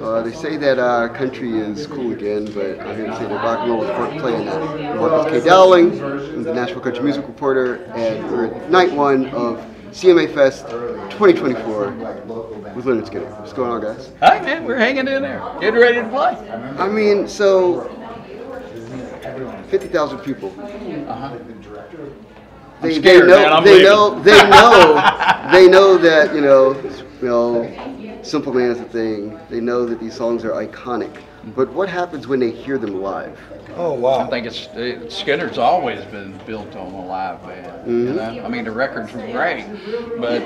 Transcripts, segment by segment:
Uh, they say that uh, country is cool again, but I'm here to say that rock and roll is worth playing that. I'm with Kay Dowling, I'm the Nashville Country Music Reporter, and we're at night one of CMA Fest 2024 with Lynyrd Skynyrd. What's going on, guys? Hey man, we're hanging in there, getting ready to play. I mean, so 50,000 people. Uh-huh. They, scared, they know, man. They leaving. know, they know, they know that you know, you know, Simple Man is a thing. They know that these songs are iconic. But what happens when they hear them live? Oh, wow! I think it's it, Skynyrd's always been built on a live band. You mm-hmm. know, I mean the records were great, but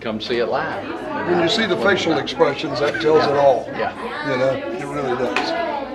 come see it live. When you see the facial expressions, that tells it all. Yeah. You know, it really does.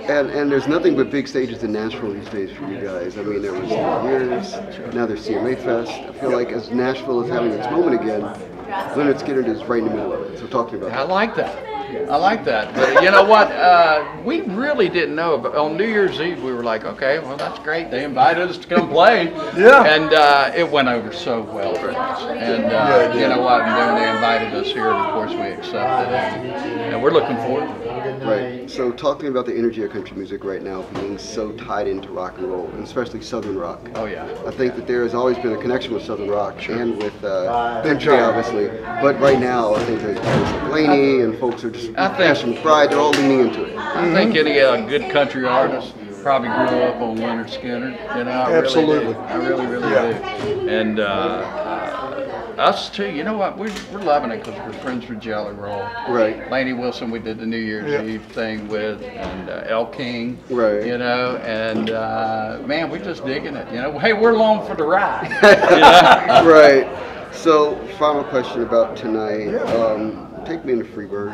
And and there's nothing but big stages in Nashville these days for you guys. I mean, there was years. Now there's CMA Fest. I feel like as Nashville is having its moment again, Lynyrd Skynyrd is right in the middle of it. So talk to me about I that. like that. I like that. But you know what? Uh, we really didn't know. But on New Year's Eve, we were like, okay, well, that's great. They invited us to come play. Yeah. And uh, it went over so well for us. And uh, Yeah, it you know what? And then they invited us here, and of course we accepted. And, and we're looking forward to it. Right. So talk to me about the energy of country music right now being so tied into rock and roll, and especially Southern rock. Oh, yeah. I think that there has always been a connection with Southern rock and with uh, country, obviously. But right now, I think there's there's Blaney and folks are just I think- some pride. They're all leaning into it. I think any uh, good country artist probably grew up on Lynyrd Skynyrd. You know, I Absolutely. Really. I really, really Yeah. do. And uh, uh, us too. You know what? We're, we're loving it because we're friends with Jelly Roll. Right. Lainey Wilson, we did the New Year's Yeah. Eve thing with, and uh, Elle King. Right. You know, and uh, man, we're just digging it. You know, hey, we're along for the ride. you know? right. So, final question about tonight. Um, take me into Free Bird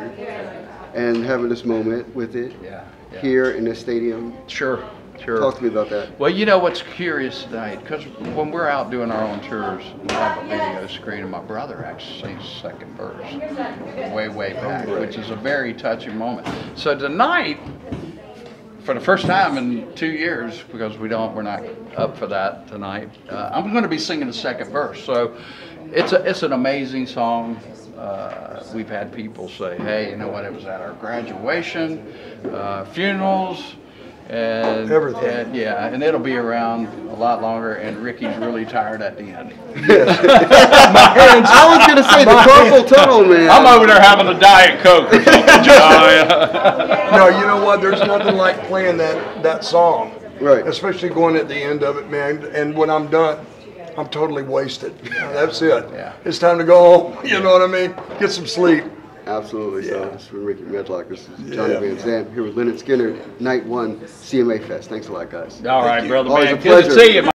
and having this moment with it Yeah, yeah. here in this stadium. Sure. Sure. Talk to me about that. Well, you know what's curious tonight, because when we're out doing our own tours, we have a video screen, and my brother actually sings second verse way, way back, which is a very touching moment. So tonight, for the first time in two years, because we don't, we're not up for that tonight, uh, I'm going to be singing the second verse. So it's a, it's an amazing song. Uh, we've had people say, "Hey, you know what? It was at our graduation, uh, funerals." And, Everything. and yeah, and it'll be around a lot longer. And Rickey's really tired at the end. I was gonna say the carpal tunnel, man. I'm over there having a diet coke or something. you? No, you know what? There's nothing like playing that, that song. Right. Especially going at the end of it, man. And when I'm done, I'm totally wasted. That's it. Yeah. It's time to go home. You know what I mean? Get some sleep. Absolutely. So Yeah. this is from Rickey Medlocke. This is Johnny Yeah. Van Zandt here with Lynyrd Skynyrd, night one, CMA Fest. Thanks a lot, guys. All right, you. brother Always man. a Good to see you.